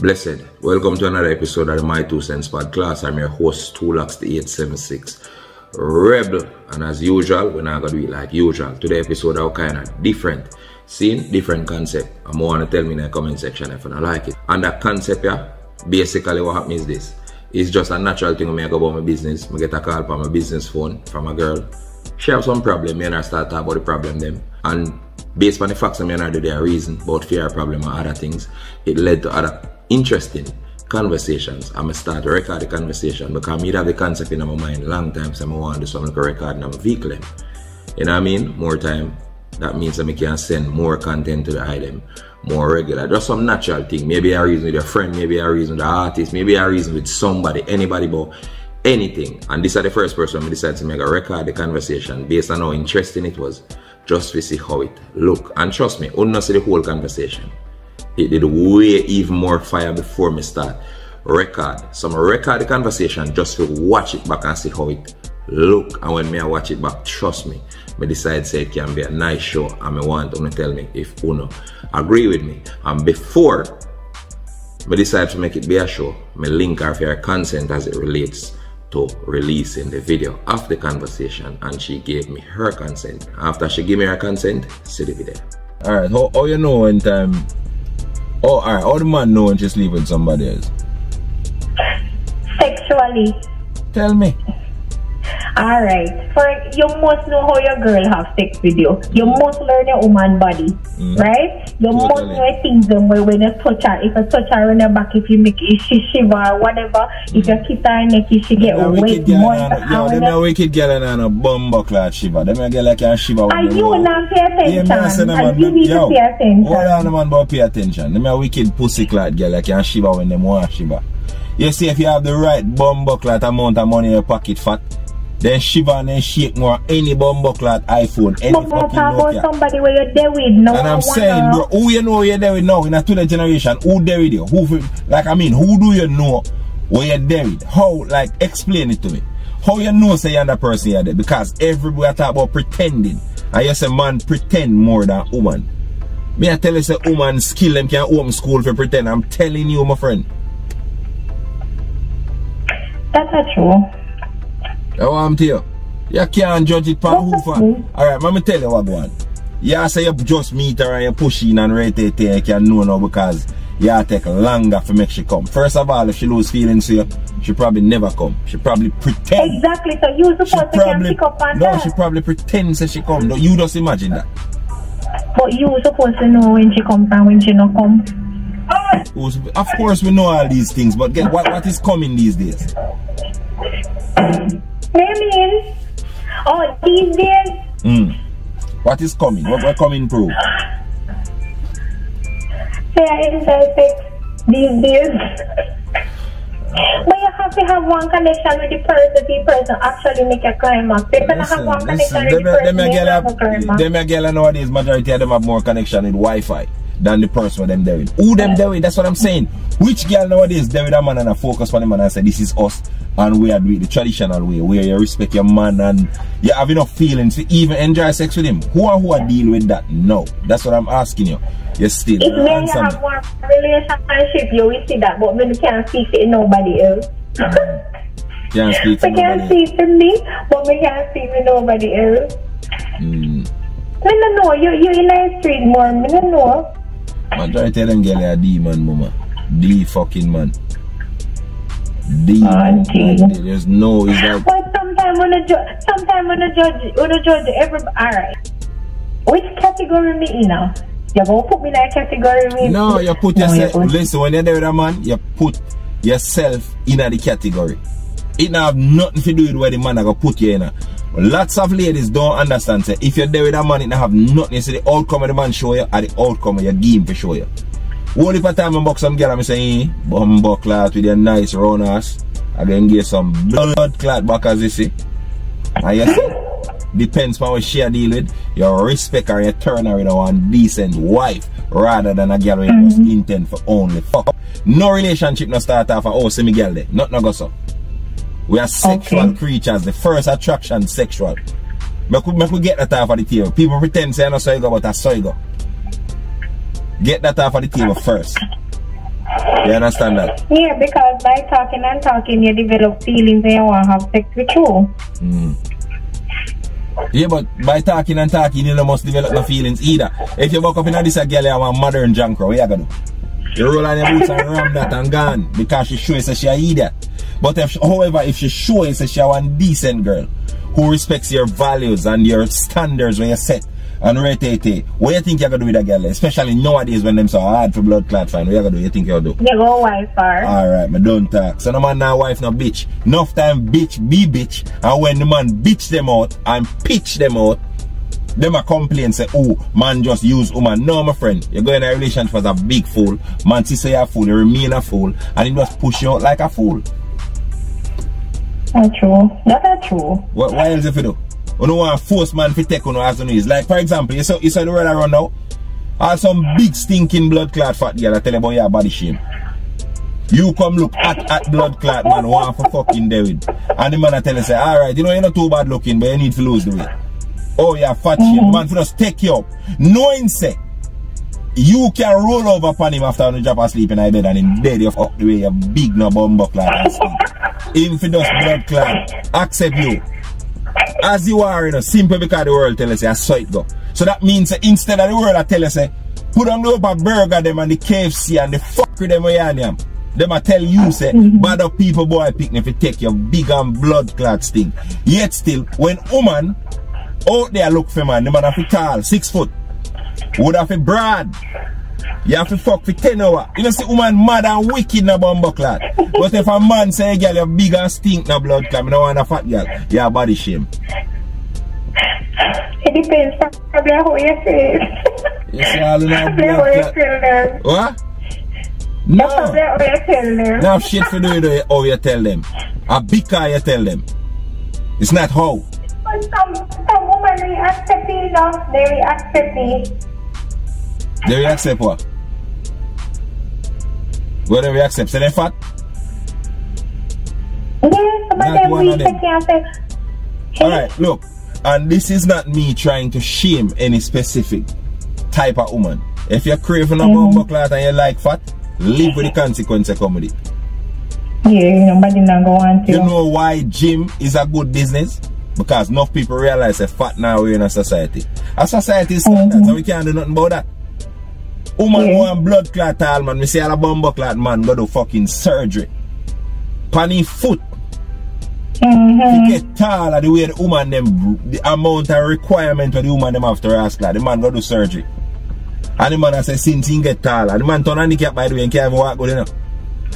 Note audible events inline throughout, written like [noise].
Blessed. Welcome to another episode of the My Tu-Sense Podcast. I'm your host, Tu-Lox the 876 Rebel. And as usual, we're not gonna do it like usual. Today episode are kind of different. Seeing different concept. I'm want to tell me in the comment section if you don't like it. And that concept yeah, basically what happens is this. It's just a natural thing when I go about my business. I get a call from my business phone from a girl. She have some problem, me and I start talk about the problem them. And based on the facts, I mean, do their reason about fear problem and other things, it led to other interesting conversations. I'm gonna start to record the conversation because me have the concept in my mind long time, so I want to do something to record in my vehicle. Eh? You know what I mean? More time. That means that I can send more content to the item more regular. Just some natural thing. Maybe I reason with a friend, maybe I reason with the artist, maybe I reason with somebody, anybody, but anything. And this is the first person I decided to make a record the conversation based on how interesting it was. Just to see how it look. And trust me, I see the whole conversation it did way even more fire before me start record. So I record the conversation just to watch it back and see how it look. And when me I watch it back, trust me, me decide say it can be a nice show and me want to tell me if Uno agree with me. And before me decide to make it be a show, me link her for her consent as it relates to releasing the video of the conversation and she gave me her consent. After she gave me her consent, see the video. Alright, how, how you know when time Oh, alright. How the man know when she's sleeping with somebody else? Sexually. Tell me. Alright. For you must know how your girl have sex with you. You must learn your woman body. Mm. Right? You totally. must know things them where when you touch her, if you touch her on the back, if you make it she shiver or whatever, mm. if you kiss her neck, if she get wet more. Yo, them a wicked girl and a bum buckler shiver. Them a girl like can shiver when Are you not pay attention? Yeah, and you need to pay attention. Hold on man, but pay attention. Them a wicked pussy clad girl like can shiver when them want shiver. You see if you have the right bum buckler amount of money in your pocket fat, then shiver and then shake more any bumbo cloth iPhone, any but fucking Nokia. somebody where you're there with, no And I'm saying, bro, who you know you're there with now in a today's generation? Who there with you? Who, like, I mean, who do you know where you're there with? How, like, explain it to me. How you know say you're the person you're there? Because everybody talk about pretending. And you say man pretend more than woman. Me I tell you say woman skill them can home school for pretend. I'm telling you, my friend. That's not true. I want to you. You can't judge it for who for. Alright, let me tell you what go on. You say you just meet her and you push in and right there, you can know now because you take longer to make she come. First of all, if she lose feelings to you, she probably never come. She probably pretend. Exactly, so you supposed to probably, pick up on no, that. No, she probably pretends that she come. No, you just imagine that. But you supposed to know when she comes and when she not come. Of course we know all these things, but get what, what is coming these days? Women. Oh, these days. Mm. What is coming? What what coming through? Fair sex these days. But you have to have one connection with the person, the person actually make a climax. They can have one connection with the person, they make a climax. Them girl nowadays, majority of them have more connection with Wi-Fi than the person with them there Who them there That's what I'm saying. Which girl nowadays there with a man and a focus on the man and say this is us and we are doing the traditional way where you respect your man and you have enough feelings to even enjoy sex with him. Who are who are deal with that? No. That's what I'm asking you. You still If me and you have one relationship, you will see that, but when you can't speak to nobody else. can't speak to nobody can't speak to me, but we can't speak to nobody else. Mm. I don't [laughs] know. You, you street more. I don't know. Majority of them girls are D man, mama. D fucking man. D. Oh, There's no, [laughs] it's like. But sometimes when a judge, sometimes when a judge, when a judge, every, alright. Which category me in now? You gonna put me in that category me? No, you put yourself, you listen, when you're there with a man, you put yourself in the category. It not have nothing to do with where the man are gonna put you in. Lots of ladies don't understand. Say, if you're there with a man, it have nothing. You see the outcome of the man show you, or the outcome of your game for show you. What if I time I box some girl and I say, eh, bum clot with your nice round ass. I then get some blood clot back as you see. And you see, depends on what she deal with. You respect her, you turn her into one decent wife rather than a girl with just intent for only fuck. No relationship no start off for oh see me girl there. Not no go so. We are sexual okay. creatures. The first attraction sexual. Make we, make we get that off of the table. People pretend say I know so go, but I saw you go. Get that off of the table first. You understand that? Yeah, because by talking and talking, you develop feelings and you want to have sex with you. Mm. Yeah, but by talking and talking, you don't must develop no feelings either. If you walk up in a this a girl, you want modern junk, what you gonna do? You roll on your boots and ram that and gone because she shows that she a idiot. But if, however, if she shows that she a one decent girl who respects your values and your standards when you set and rate it, what you think you're gonna do with a girl? Especially nowadays when them so hard for blood clot fine. What you gonna do? You think you'll do? You go wife her. Alright, me don't talk. So no man now wife no bitch. Enough time bitch be bitch. And when the man bitch them out and pitch them out, them a complain say, oh, man just use woman. No, my friend, you go in a relationship as a big fool. Man see say you're a fool, you remain a fool, and he just push you out like a fool. That's true. That's true. What, what else if you do? You don't want to force man to take on as on Like, for example, you saw, you saw the world around now, or some big stinking blood clot fat girl that tell you about your body shame. You come look at, at blood clot man, want for fucking David. And the man I tell you say, alright, you know you're not too bad looking, but you need to lose the weight. Oh yeah, fat mm -hmm. man for just take you up. Knowing say you can roll over upon him after you drop asleep in a bed and in bed you up the way you big no bum clot and sleep. For blood clot. Accept you. As you are, you know, simple because the world tell us I saw it go. So that means uh, instead of the world I tell us say, put on the upper burger them and the KFC and the fuck with them where you them I tell you say [laughs] bad up people boy picnic if you take your big and blood clot thing. Yet still when woman out there look for man, the man have to tall, six foot. Would have to broad. You have to fuck for 10 hours. You know see woman mad and wicked na bumbo clot. but if a man say girl you big and stink na blood clot, I don't want a fat girl. You have body shame. It depends probably how you it. You see all in that blood clot. What? No. That's how you tell them. Now shit for doing it how you tell them. A big car you tell them. It's not how some, some women they accept me, no? They accept me. They will accept what? What they will accept? Say they fat? Yeah, of them weak, they can't say. Alright, look. And this is not me trying to shame any specific type of woman. If you're craving a mm -hmm. bumbo and you like fat, live with the consequence that come with. Yeah, nobody not on to. You know why gym is a good business? Because enough people realize that fat now we're in a society. A society is mm -hmm. so we can't do nothing about that. Woman yeah. want blood clot all man. We see all a bumbo clot man go do fucking surgery. Panny foot. Mm -hmm. Get taller the way the woman them the amount of requirement for the woman them after ask like the man go do surgery. And the man I say since he get taller, the man turn handicap by the way and can't even walk good enough.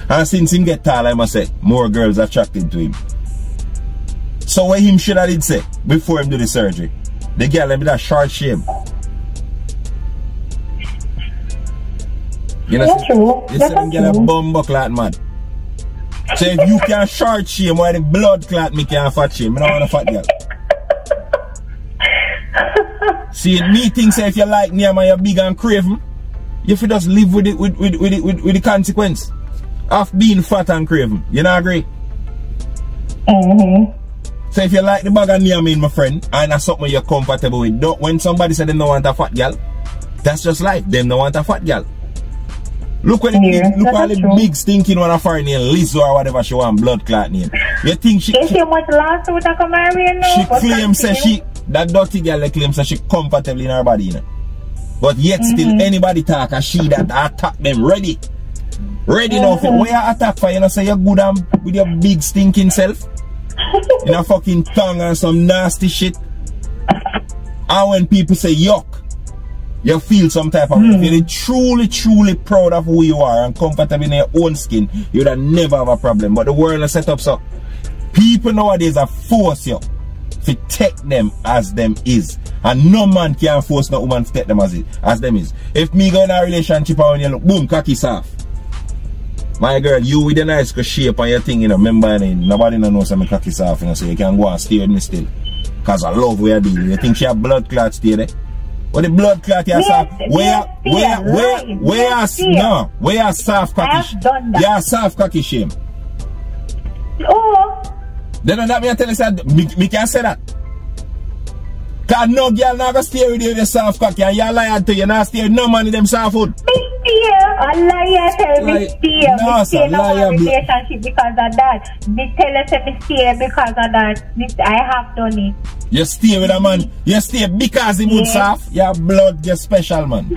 And since he get taller, I must say, more girls attracted to him. So what him should have did say before him do the surgery? The girl let me that short shame. You know, That's true. You see them girl a bumbo clot man. So if you can short shame why the blood clot me can fat shame, I don't want a fat girl. [laughs] See, me think say if you like me and you're big and craven, you should just live with it with, with, with, it, with, with the consequence of being fat and craven. You know agree? Mm-hmm. So if you like the bag of near me, my friend, and that's something you're comfortable with, don't when somebody said they don't want a fat girl, that's just life. Them don't want a fat girl. Look what yeah, big, look all the true. big stinking one of foreign name, Lizzo or whatever she want, blood clot name. You think she Is she much lawsuit I come marry now? She claims that she that dirty girl claims that she comfortable in her body, you know. But yet mm -hmm. still mm-hmm. anybody talk and she that attack them ready. Ready mm -hmm. now for where you attack for you know say you're good um, with your big stinking self [laughs] in a fucking tongue and some nasty shit. And when people say yuck, you feel some type of mm. If you're truly, truly proud of who you are and comfortable in your own skin, you'd never have a problem. But the world is set up so people nowadays are force you to take them as them is. And no man can force no woman to take them as it as them is. If me go in a relationship and you look, boom, cocky soft. My girl, you with the nice shape and your thing, you know, remember, nobody knows I'm cocky soft, you know, so you can go and stay with me still. Because I love where I deal. You think she have blood clot stay there? What the blood clot you yes, soft? Where, where, where, where, where, no, where soft cocky? Yeah, soft cocky shame. Oh. Then that me I tell you, me, me can say that. Cause no girl not gonna stay with you with your soft cocky and you're lying to you not stay with no man in them soft food. Me stay. A liar tell me stay. no, me stay in liar, a relationship because of that. Me tell us me stay because of that. Me, I have done it. You stay with a man. You stay because he mood Yeah. soft. Your blood, you're special, man.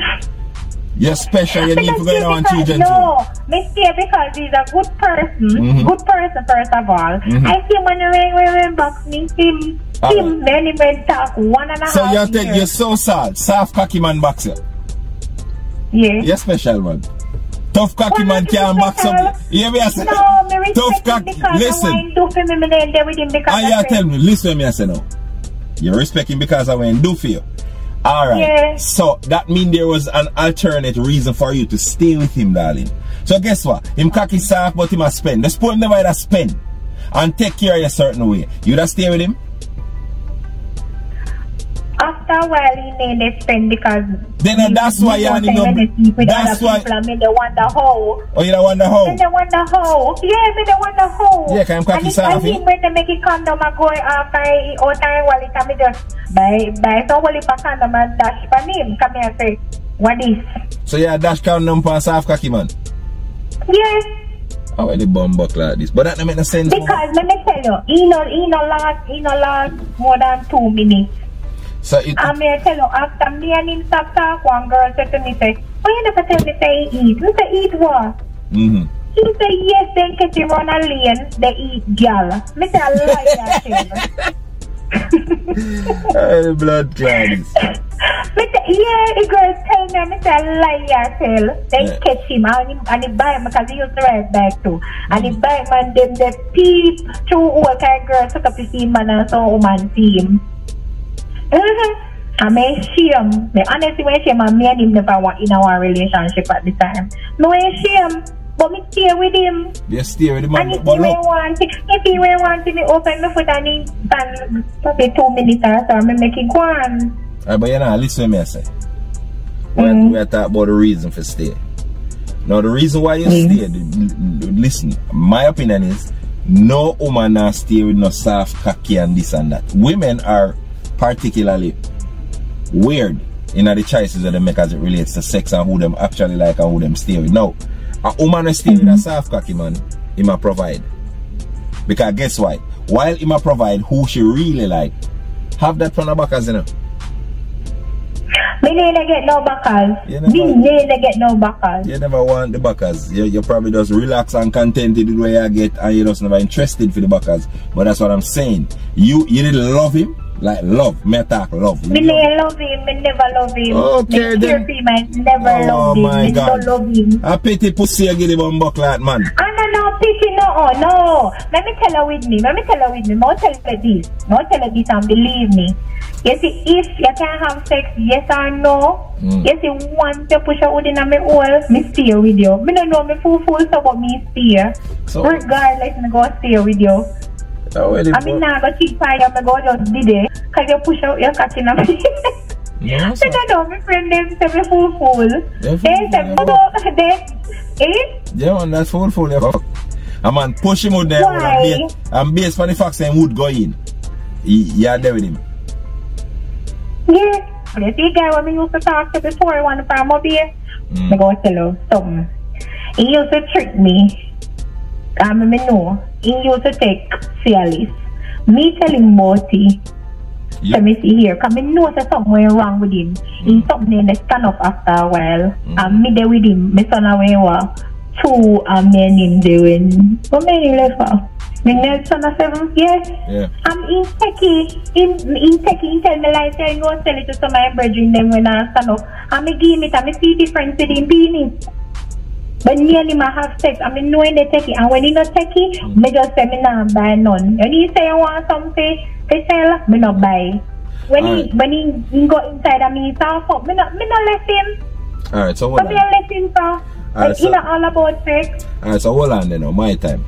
You're special. You need to go down because- children. No, me stay because he's a good person. Mhm. Good person first of all. Mhm. I see when when when when box me him. Him many men talk one and a half So you take years. you're so sad. Soft cocky man box you. Yeah. You're special, man. Tough cocky Well, man can't box up. You hear me? I say, No, me tough cocky. because Listen. I wine do for me, me there with him because And of you tell me, listen to me, I say no. You respect him because I went do for you. Alright. Yeah. So that mean there was an alternate reason for you to stay with him, darling. So guess what? Him cocky soft, but him a spend. The spoon never had a spend. And take care of you a certain way. You that stay with him? After a while, he made it spend because. Then, uh, that's why you was ain't saying no- when they sleep with that's why- People, and me they wonder how. Or you don't wonder how? Me they wonder how. Yeah, me they wonder how. Yeah, I'm cocky And soft, And eh? when they make it condom and go after he out time while it me just buy buy some wally for condom and dash for him. Come here and say, what is? So a dash condom for soft cocky man? Yes. How are the bum buck like this? But that don't make no sense. Because let me tell you, he no he no last he no last more than two minutes. So it, And me tell you, after me and him stop talk, one girl said to me, say, oh, you never tell me say he eat. Me say, eat what? mm-hmm. He say, yes, then catch him on a lane, they eat gal. Me say, I lie that [laughs] Hey, blood clots. Me say, yeah, the girl tell me, me say, I lie tell. They Yeah. catch him and he, and he buy him because he used to ride bike too. And he buy him and them they peep through all kind of girls set up to see him and some woman see him. Mm-hmm. I may shame. Me honestly when shame and me and him never want in our relationship at the time. No I shame. But me stay with him. You stay with him. And if he will want it, if he will want it, me open my foot and he stand probably two minutes or so, me make it go on. Alright, but you know, listen to me, I say. We're, Mhm. we're talking about the reason for stay. Now, the reason why you Mhm. stay, listen, my opinion is no woman now stay with no soft cocky and this and that. Women are particularly weird in the choices that they make as it relates to sex and who them actually like and who them stay with. Now, a woman that stay with a mm-hmm. soft cocky man, he might provide. Because guess what? While he might provide who she really like, have that from the back as you know. Me never get no backers. You never- Me never get no backers. You never want the backers. You, you probably just relax and contented with where you get and you're just never interested for the backers. But that's what I'm saying. You you didn't love him? Like love. Me talk love. Me never love him, me never love him. Okay, me then. him, I never Oh, love him. my me God. don't love him. A pity pussy you give the bum buck like man. Ah, no, no, pity, no, oh, no. Let me tell her with me. Let me tell her with me. I'll tell her this. I'll tell her this and believe me. You see, if you can have sex, yes or no, Mm. you see, once you push out in my hole, me stay with you. Me don't know me full full so but me stay. So- Regardless, me go stay with you. Oh, well, the I mean, now go cheat for you, me go just did it. Because you push out your cock in me. No, I don't know, my friend them say me full. They're They say, no, [laughs] they, eh? Yeah, man, that's full full. Yeah. A man push him out there Why? and base, and based on the fact saying would go in. You're there with him. Yeah. You see, guy when we used to talk to before, one from up here, Mm. I go tell you something. He used to trick me. Um, me know. He used to take Cialis. Me telling Morty, it. Yeah. So me see here, cause me know say something wrong with him. He something in the stand up after a while. And me there with him, me son away wa two um, and me and him doing. What many left for? Me next son of seven, yes. Yeah. I'm in techie. In in techie, he tell me like say go sell it to some of my brethren them when I stand up. And me give it and me see difference with him penis. But and him a have sex, I mean knowing the techie. And when he not techie, me just say me not buy none. When he say I want something, they sell, me not buy. When he Alright. when he, he go inside of me, talk up, me not me not let him. Alright, so what? But me on. not let him talk. Alright, Like, so- not all about sex. Alright, so hold on then now, my time.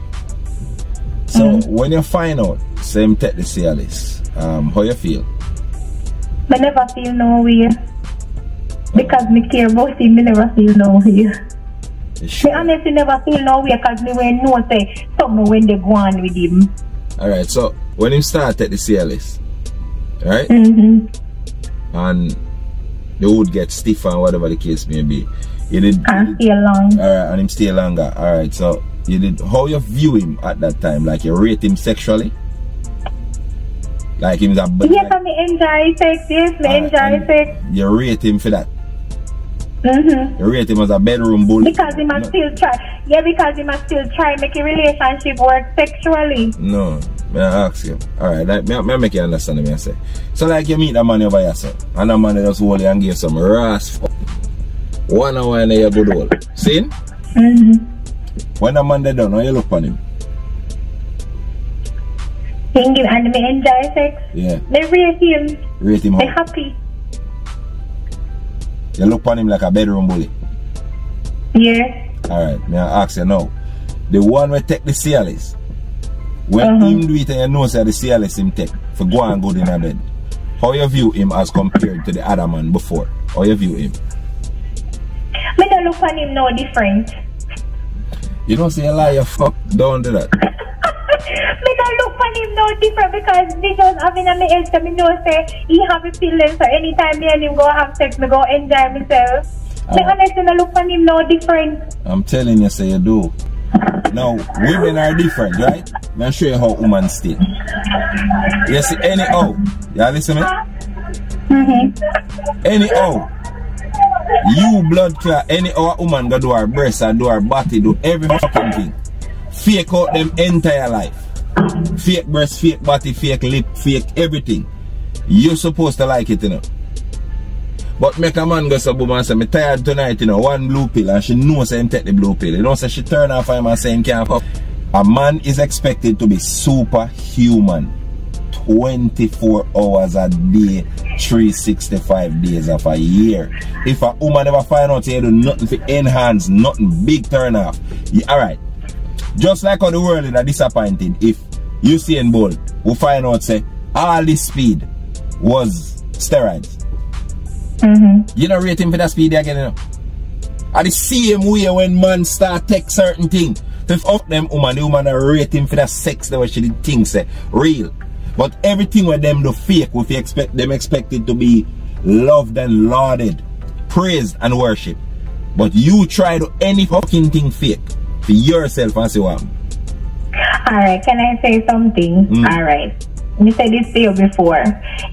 So Mm. when you find out, same take the Cialis, um, how you feel? Me never feel no way. Because me care about him, me never feel no way. Sure? honestly never feel no way because me when know say something when they go on with him. Alright, so when you start take the Cialis, right? Mm-hmm. and the wood get stiffer and whatever the case may be. You did and stay long. Alright, and him stay longer. Alright, so you did how you view him at that time? Like you rate him sexually? Like him a Yes, I enjoy sex, yes, me enjoy sex. You rate him for that? Mm-hmm. You rate him as a bedroom bully? Because he must no. still try. Yeah, because he must still try make a relationship work sexually. No. May I ask you? Alright, like, may, may I make you understand what I say? So like you meet a man over so, and a man just hold you and give some ras one hour and you good old. See? Mm-hmm. When a man they done, how you look on him? Thank you, and me enjoy sex. Yeah. They rate him. Rate him They happy. You look on him like a bedroom bully? Yeah. Alright, may I ask you now. The one we take the Cialis. When uh -huh. him do it and you know say the Cialis him take for go and go in a bed. How you view him as compared to the other man before? How you view him? Me don't look on him no different. You don't say a lie, you fuck don't do that. Me don't look on him no different because me just having a me else me know say he have a feeling so anytime me and him go have sex me go enjoy myself. Me uh, honestly don't look on him no different. I'm telling you say you do. Now, women are different, right? Let me show you how women stay. You see, anyhow, you listen me? Mm-hmm. Anyhow, you blood clot, any other woman go do her breast and do her body, do every fucking thing. Fake out them entire life. Fake breast, fake body, fake lip, fake everything. You supposed to like it, you know. But make a man go some woman say, me tired tonight, you know, one blue pill, and she knows say him take the blue pill. You know, say she turn off him and say him can't. A man is expected to be superhuman. 24 hours a day, 365 days of a year. If a woman ever find out you do nothing for enhance, nothing big turn off. Yeah, alright. Just like how the world is disappointing if Usain Bolt will find out say all this speed was steroids. Mm-hmm. You know rate him for that speed again, you know. At the same way when man start take certain thing. If of them woman, the woman rate him for that sex that she did think say real. But everything with them do fake, you expect them expected to be loved and lauded, praised and worshipped. But you try to any fucking thing fake for yourself and say what? Alright, can I say something? Mm. Alright. Me said this to you before.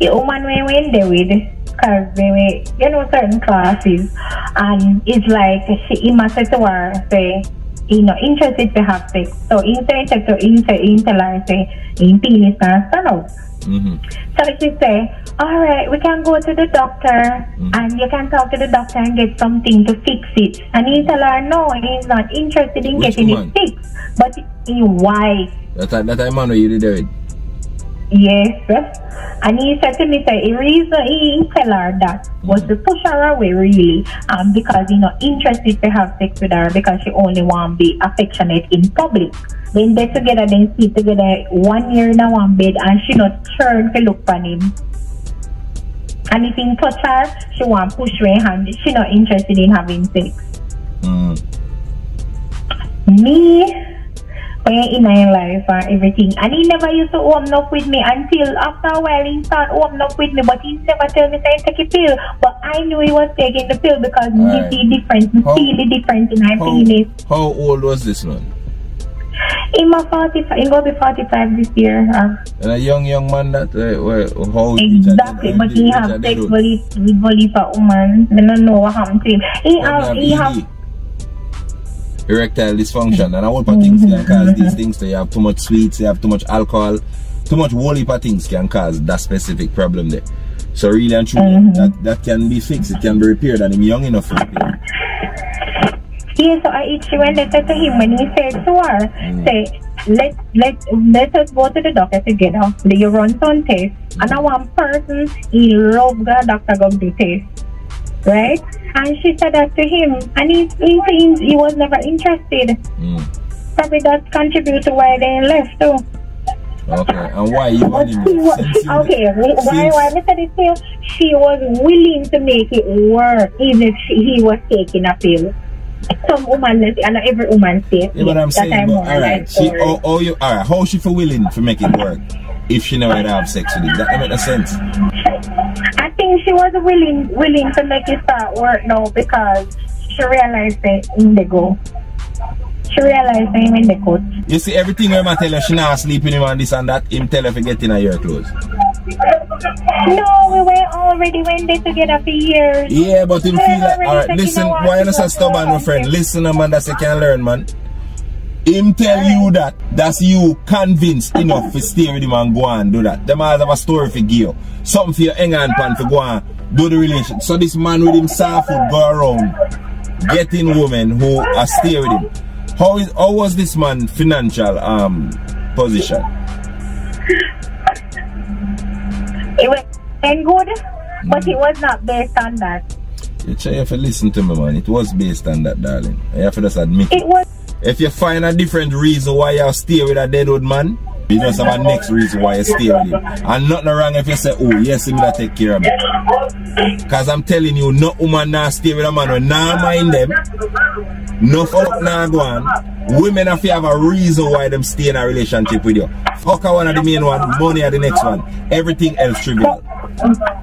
The woman we went there with because they were, you know, certain classes, and it's like she, he must say to her, say, you know, interested to have sex. So instead to inter inter say in penis can stand out. Mm-hmm. So she say, all right, we can go to the doctor mm-hmm. and you can talk to the doctor and get something to fix it. And he tell her, no, he's not interested in Which getting woman? it fixed. But he wife. That that time man you did it. Yes. And he said to me, say, the reason he tell her that was to push her away, really, um, because he's not interested to have sex with her because she only want to be affectionate in public. When they together, they sleep together one year in a one bed and she not turn to look for him. And if he touch her, she want to push her hand. She not interested in having sex. Mm. Me, in my life and everything. And he never used to open up with me until after a while he started opening up with me, but he never tell me say take a pill. But I knew he was taking the pill because right. he see difference, he see the difference in my penis. How old was this man? Was 45, he going to be 45 this year. Uh, and a young, young man that, uh, well, how Exactly, but he have sex with, with Volipa woman. I don't know what happened to him. He have, he have erectile dysfunction and a whole lot of things can cause these [laughs] things. So you have too much sweets, you have too much alcohol, too much whole heap of things can cause that specific problem there. So really and truly, mm -hmm. that, that can be fixed, it can be repaired and I'm young enough for repair. So I actually went letter to him when he said to her, mm. say, let let let us go to the doctor together. You run some tests. Mm. And I one person he love the doctor go do test. Right? And she said that to him, and he, he seems he was never interested. Mm. Probably that contributed to why they left too. Okay, and why you want him? [laughs] Okay, why why Mr. This she was willing to make it work even if she, he was taking a pill. Some woman, and not every woman say. Yeah, but I'm saying, but, all right, she, oh, oh, you, all right, how she for willing to make it work if she never had have sex with him? That make no sense. I think she was willing willing to make it start work now because she realized that indigo. She realized that him in the coat. You see everything where I tell her she not sleeping him on this and that, him tell her to get in her clothes. No, we were already went there together for years. Yeah, but him feel like, alright, listen, a walk why you so stubborn, my friend? Listen, man, that's you can learn, man. Him tell you that, that's you convinced enough to stay with him and go and do that. Them always have a story for give you. Something for your hang on pan to go and do the relation. So this man with him soft food go around getting women who are stay with him. How is how was this man financial um position? It was went good, but it mm. was not based on that. You try to listen to me man, it was based on that darling. You have to just admit it. Was If you find a different reason why you stay with a dead old man, you just have a next reason why you stay with him. And nothing wrong if you say, oh, yes, him that take care of me. Because I'm telling you, no woman now stay with a man who nah mind them. No fuck nah go on. Women have to have a reason why them stay in a relationship with you. Fuck one of the main one, money are the next one. Everything else trivial.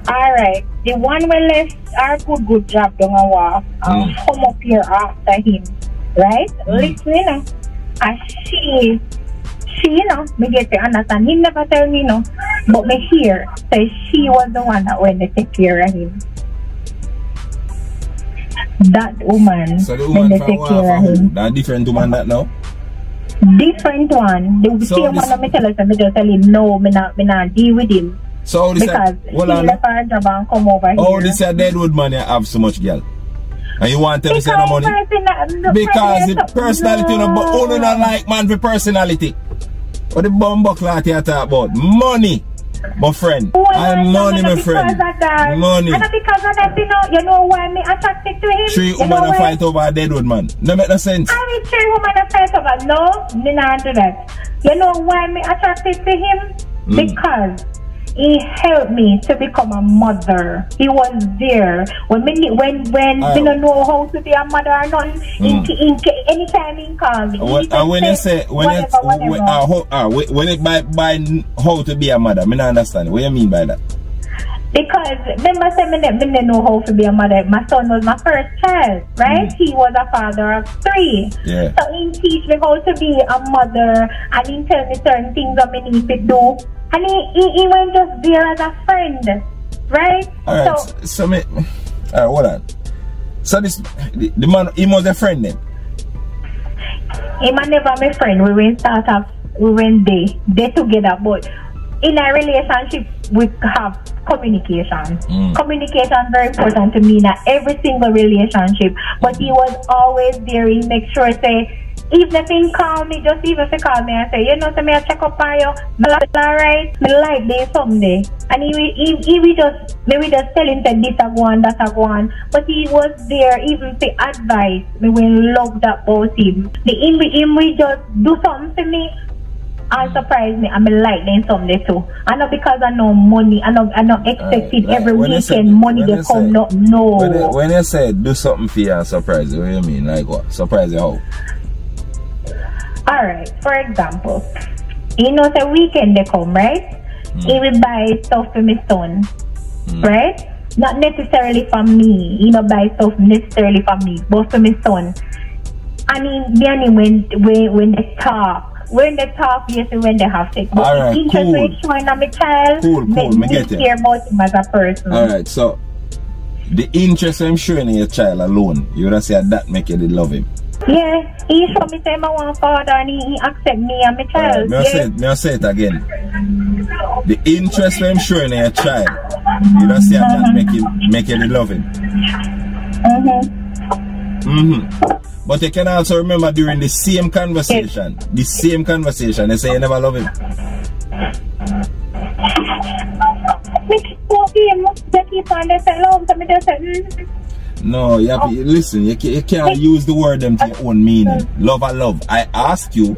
Alright. The one we left our good good job down a walk um, Mm. come up here after him. Right? Listen, you know. And she she, you know, me get to understand. He never tell me you no. But me hear say she was the one that went to take care of him. That woman So the woman from take care of from him. That different woman that now? Different one. The So same this- one that me tell us, me just tell him no, me not me not deal with him. So how this Because a, hold on. left her job and come over How here. this a deadwood man you have so much girl? And you want to tell me say no money? person- uh, Because the personality, no. but only not like man for personality. What the bumbo clot you talk about? Money, my friend. Well, I'm money, my friend. Money. And because of that, you know, you know why me attracted to him? Three women fight over a deadwood man. No make no sense. I mean, three women fight over. No, me not do that. You know why me attracted to him? Mm. Because he helped me to become a mother. He was there when me when when Oh. me don't know how to be a mother or nothing. Mm. In, in, anytime he call me, just and when you say when whatever, it whatever. when, uh, how, uh, when it by by how to be a mother, me not understand. What do you mean by that? Because remember, me, ne- me didn't know how to be a mother. My son was my first child, right? Mm. He was a father of three. Yeah. So he teach me how to be a mother, and he tell me certain things me need to do. And he, he, he went just there as a friend, right? All right. So So, me, all right, hold on. So this the, the man he was a friend then. him and never my friend. We went start off, we went there, they together, but in a relationship we have communication. Mm. Communication very important to me in every single relationship. But he was always there. He make sure say. Even if he call me, just even if he call me and say, you know, so me I check up on you, me like, alright, me like this someday. And he, will- he, he will just, we just tell him that this a go on, that a go on. But he was there even for advice. Me will love that about him. The him, we- him we just do something for me and surprise me. I'm like them someday too. I know because I know money. I know I know uh, expected Alright, every weekend say- money they come. say- No, no. When you, when you say do something for you and surprise you, what do you mean? Like what? Surprise you how? All right. For example, you know, the weekend they come, right? Hmm. He will buy stuff for my son, hmm. right? Not necessarily for me. You know, buy stuff necessarily for me, but for my son. I mean, him when when when they talk. When they talk, yes, and when they have sex. But All right, the interest cool. they showing on my child, Cool, cool, me me get care about him as a person. All right. So the interest I'm showing in your child alone, you would have said that make you love him. Yeah, he show me say I want father and he, he accept me and my child. may I say yeah. may I say it again? The interest I'm showing in your child, you don't say that make him make you love him. Mm-hmm. Mm-hmm. But you can also remember during the same conversation, the same conversation, they say you never love him. Me keep him, they keep on they say love, so me just say. No, you have to, oh. listen, you, you can't use the word them to your own meaning. Love or love. I asked you,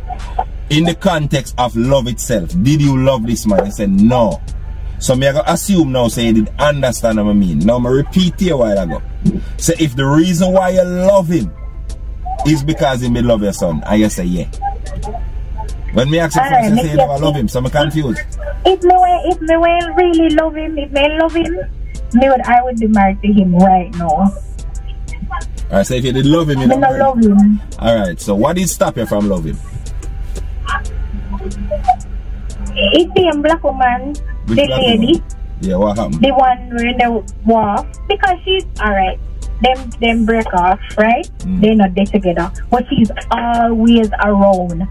in the context of love itself, did you love this man? You said no. So me I go assume now say you did understand what I mean. Now me repeat here a while ago. Say if the reason why you love him is because he may love your son, and you say yeah. When me ask Alright, first, you say you never love him, so I'm confused. if me if me will really love him, if me love him, me would I would be married to him right now. Alright, so if you did love him, you don't love him. Alright, so what did stop you from loving him? It's the black woman, Which the lady. Woman? Yeah, what happened? The one when they walk because she's alright. Them them break off, right? Mm. They're not there together. But she's always around.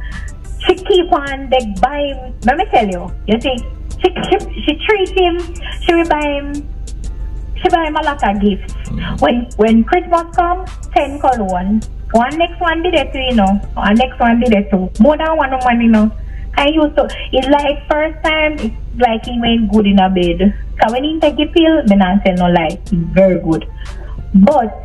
She keep on like buying let me tell you, you see she she, she treats him, she will buy him she buy him a lot of gifts. Mm. When when Christmas comes, ten cologne. One One next one did it too, you know. One next one did it too. More than one of one, you know. I used to, it's like first time, it's like he went good in a bed. So when he take a pill, me not say no lie, it's very good. But,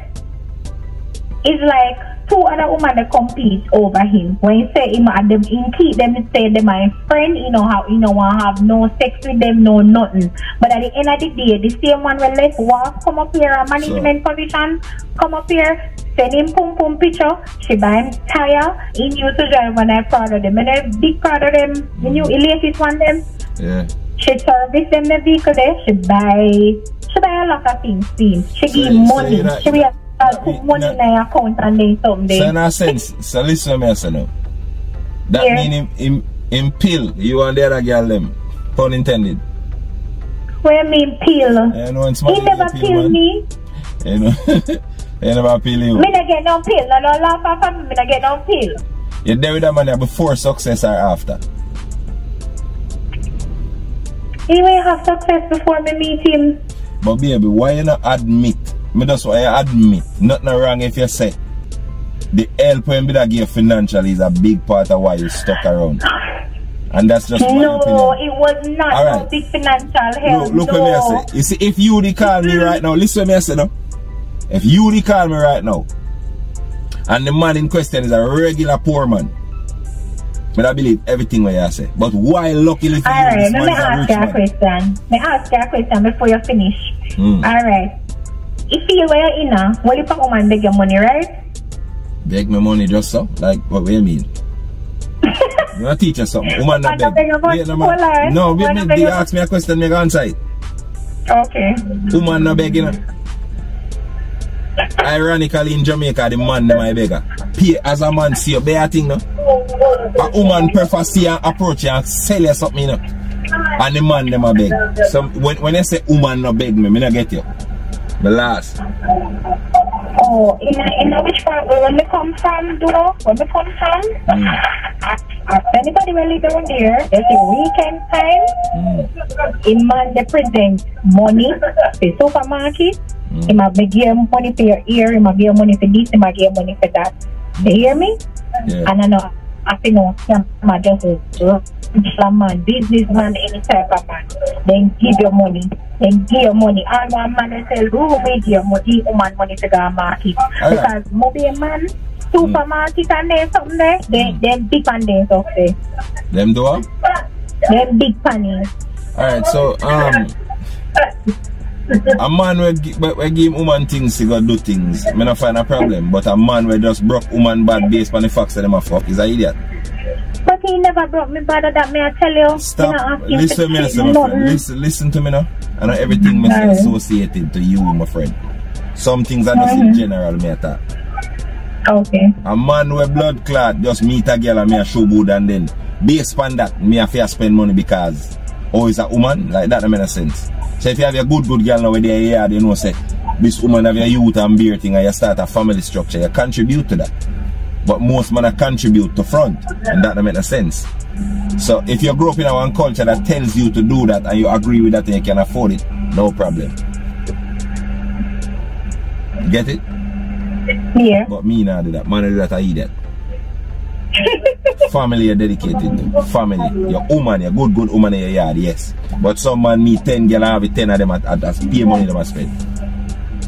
it's like two other women that compete over him. When you say him at them in keep them say them my friend, you know how you know want have no sex with them, no nothing. But at the end of the day, the same one will left walk, come up here a management so. position, come up here, send him pum pum picture, she buy him tire, he used to drive when I proud of them. And I big proud of them, the new latest one them. Yeah. She service them the vehicle there, she buy buy a lot of things, things. She so, give money. So she will put money in her account and then something. So in a sense, so listen to me, so now. That yeah. mean him, him, him pill you and the other girl them. Pun intended. What you mean pill? Yeah, no, he never pill me. You [laughs] know, he never pill you. Me not get no pill. No, no laugh off me. Me not get no pill. You there with that man before success or after? He may have success before me meet him. But baby, why you not admit me just why to admit, nothing wrong if you say the help when be that give financially is a big part of why you stuck around. And that's just no, it was not All right. no big financial help. Look, look no. what me I say. You see, if you the call me mm-hmm. right now, listen to me I say now. If you the call me right now, and the man in question is a regular poor man, but I believe everything what you say. But why luckily for All you, right, let me ask you a question. Let me ask you a question before you finish. Mm. All right if you were in a, what if a woman beg your money, right? Beg my money just so? Like, what do you mean? [laughs] you want to teach us something? Woman not beg. Wait, no, man. no, me, they ask me a question, me answer it. Okay. Woman not beg, you know? Ironically, in Jamaica, the man them I beggar. Pay as a man see you, better thing, no? A woman prefer see and approach you and sell you something, know? And the man them a beg. So when, when I say woman not beg me, me not get you. The last. Oh, in in which part where we come from, you know, where we come from. Mm. If anybody really down there, there's a weekend time. Mm. In man they present money for supermarket. Mm. Give you money for your ear, give you money for this, give you money for that. Do You hear me? Yeah. And I know I think no, I'm just a man, businessman, any type of man. Then give your money. Then give your money. All one man they tell who make your money, woman money to go market. All because right. maybe a man supermarket mm. and there's something there, then mm. big there so there. Them do what? Them big panny. Alright, so um a man will, will give woman things to go do things, me not find a problem. But a man will just broke woman bad based on the facts that them a fuck is an idiot. But he never brought me bad that me I tell you. Stop. Listen to me, listen, my friend. Listen, listen to me now. I know everything must be associated to you, my friend. Some things are just in general, me attack. Okay. A man with blood clot just meet a girl and me a show good and then based on that, me have to spend money because oh, is a woman? Like that, that make sense. So if you have a good, good girl now with your yard, you know, say, this woman have a youth and beer thing and you start a family structure, you contribute to that. But most men contribute to front, and that make no sense. So if you grow up in a one culture that tells you to do that and you agree with that and you can afford it, no problem. Get it? Yeah. But me not do that. Man I do that I eat that. [laughs] family you're dedicated to. Family. Your woman, your good, good woman in your yard, yes. But some man meet 10 girl have 10 of them at, at, at pay money them spend.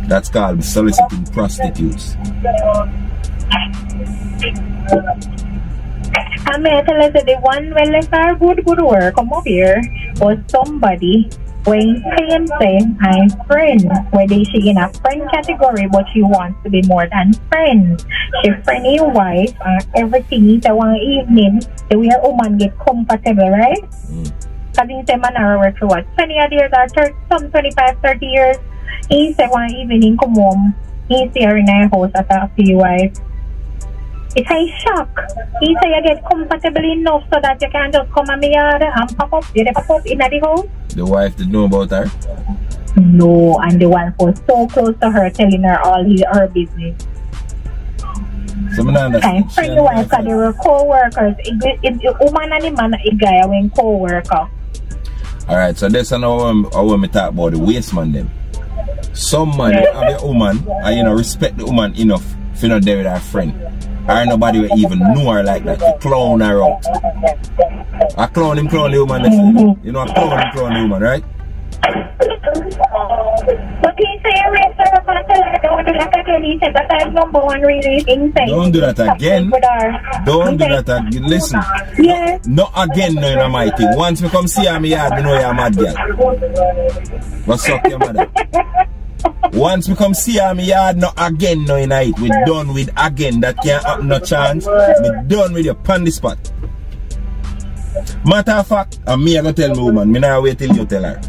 That's called soliciting prostitutes. I mean, tell that the one well like our good good work come up here was somebody when claim say I'm friend, whether she in a friend category but she wants to be more than friends. She friend your wife and everything so one evening the way a woman get comfortable, right? Mm. Because you say man are work for what, 20 years or 30, some 25, 30 years He said one evening come home, there in our house at a few wife. It's a shock. He say you get comfortable enough so that you can just come in my yard and uh, pop up. You pop up in the house. The wife didn't know about her? No, and the wife was so close to her, telling her all his, her business. So me not understand. Friend the wife, because they were co-workers. It, woman and the man, a guy, when co-worker. Alright, so that's another one I want me talk about the waste man them. Some man have a woman and you know respect the woman enough if you not there with her friend. Or nobody will even know her like that. To clown her out. I clown him, clown the woman. -hmm. You know, I clown him, clown the woman, right? But he say rape her up and tell her don't do that again. He said that is number one really insane. Don't do that again. Don't do that again. Listen. Yeah. Not again no in my thing. Once me come see her, me yard, me know you're a mad girl. What's up, your mother? [laughs] Once we come see her, me yard no again no in it. We done with again. That can't happen no chance. We done with your pan the spot. Matter of fact, and me I gonna tell me woman, me now wait till you tell her.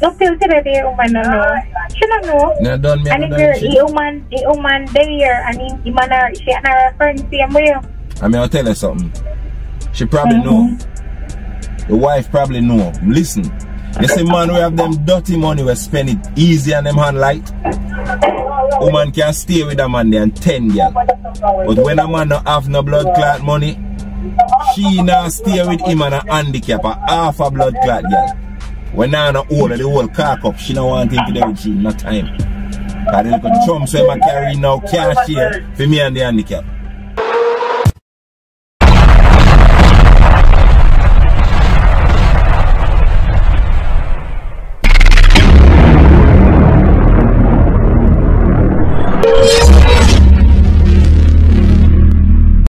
No feel today the woman no know. She don't know. No done me and if you're the woman the woman there and the man are she and her friend same way. I mean I'll tell her something. She probably mm -hmm. know. The wife probably know. Listen, you see man we have them dirty money we spend it easy on them hand light. Woman can stay with a man there and 10 girl. But when a man don't have no blood clot money, she now stay with him and a handicap a half a blood clot girl. When now no hold the whole car up, she don't want him to do with she, no time. Cause the little chumps when I carry now cash here for me and the handicap.